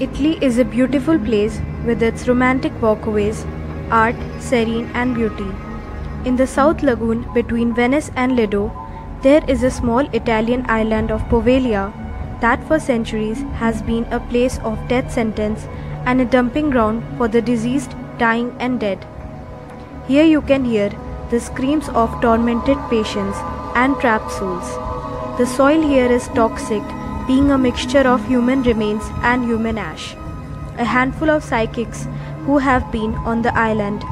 Italy is a beautiful place with its romantic walkways, art, serene and beauty. In the South Lagoon between Venice and Lido, there is a small Italian island of Poveglia that for centuries has been a place of death sentence and a dumping ground for the diseased, dying and dead. Here you can hear the screams of tormented patients and trapped souls. The soil here is toxic being a mixture of human remains and human ash. A handful of psychics who have been on the island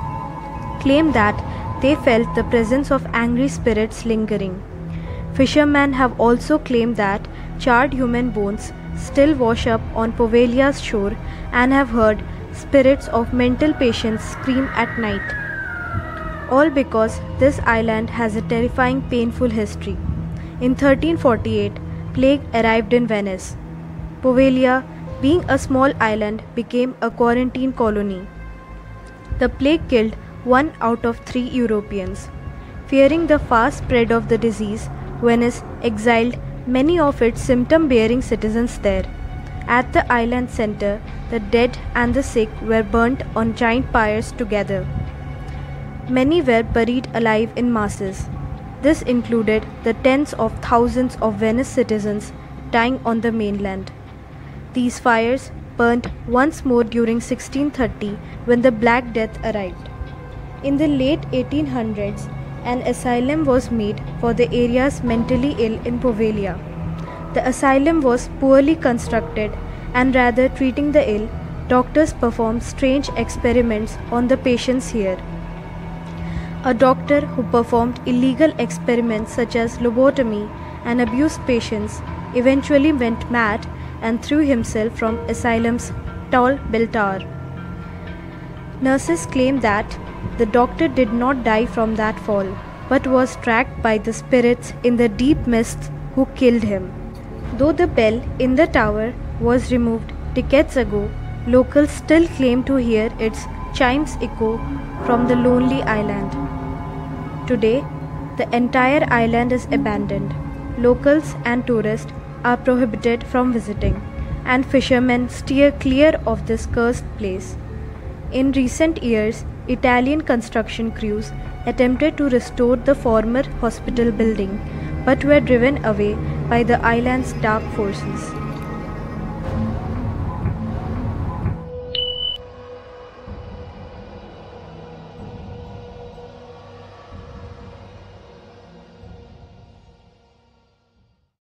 claim that they felt the presence of angry spirits lingering. Fishermen have also claimed that charred human bones still wash up on Poveglia's shore and have heard spirits of mental patients scream at night. All because this island has a terrifying, painful history. In 1348, plague arrived in Venice. Poveglia, being a small island, became a quarantine colony. The plague killed one out of three Europeans. Fearing the fast spread of the disease, Venice exiled many of its symptom bearing citizens there. At the island center, the dead and the sick were burnt on giant pyres together. Many were buried alive in masses. This included the tens of thousands of Venice citizens dying on the mainland. These fires burned once more during 1630 when the Black Death arrived. In the late 1800s, an asylum was made for the area's mentally ill in Poveglia. The asylum was poorly constructed and rather treating the ill, doctors performed strange experiments on the patients here. A doctor who performed illegal experiments such as lobotomy and abused patients eventually went mad and threw himself from asylum's tall bell tower. Nurses claim that the doctor did not die from that fall, but was tracked by the spirits in the deep mists who killed him. Though the bell in the tower was removed decades ago, locals still claim to hear its chimes echo from the lonely island. Today, the entire island is abandoned. Locals and tourists are prohibited from visiting, and fishermen steer clear of this cursed place. In recent years, Italian construction crews attempted to restore the former hospital building but were driven away by the island's dark forces.